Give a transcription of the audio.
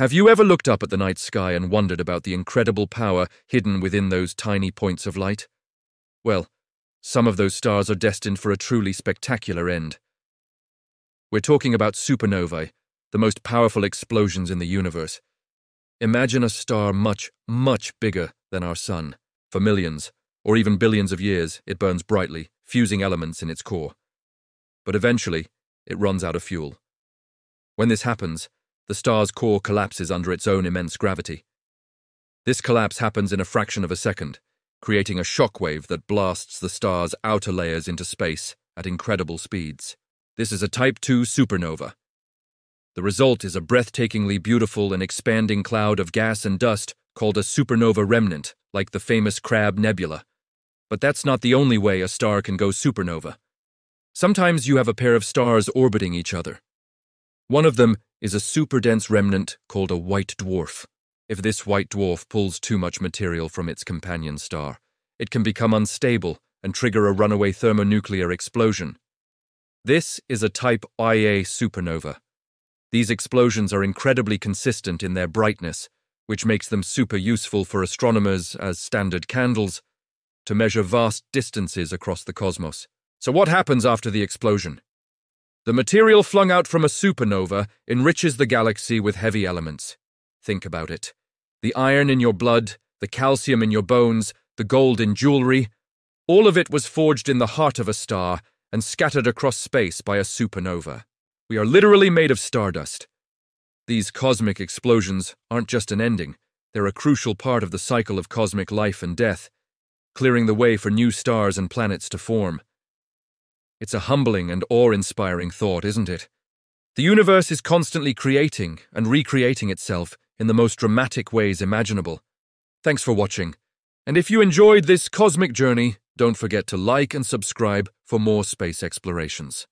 Have you ever looked up at the night sky and wondered about the incredible power hidden within those tiny points of light? Well, some of those stars are destined for a truly spectacular end. We're talking about supernovae, the most powerful explosions in the universe. Imagine a star much, much bigger than our Sun. For millions, or even billions of years, it burns brightly, fusing elements in its core. But eventually, it runs out of fuel. When this happens, the star's core collapses under its own immense gravity. This collapse happens in a fraction of a second, creating a shockwave that blasts the star's outer layers into space at incredible speeds. This is a Type II supernova. The result is a breathtakingly beautiful and expanding cloud of gas and dust called a supernova remnant, like the famous Crab Nebula. But that's not the only way a star can go supernova. Sometimes you have a pair of stars orbiting each other. One of them is a superdense remnant called a white dwarf. If this white dwarf pulls too much material from its companion star, it can become unstable and trigger a runaway thermonuclear explosion. This is a type Ia supernova. These explosions are incredibly consistent in their brightness, which makes them super useful for astronomers as standard candles to measure vast distances across the cosmos. So, what happens after the explosion? The material flung out from a supernova enriches the galaxy with heavy elements. Think about it. The iron in your blood, the calcium in your bones, the gold in jewelry, all of it was forged in the heart of a star and scattered across space by a supernova. We are literally made of stardust. These cosmic explosions aren't just an ending, they're a crucial part of the cycle of cosmic life and death, clearing the way for new stars and planets to form. It's a humbling and awe inspiring thought, isn't it? The universe is constantly creating and recreating itself in the most dramatic ways imaginable. Thanks for watching. And if you enjoyed this cosmic journey, don't forget to like and subscribe for more space explorations.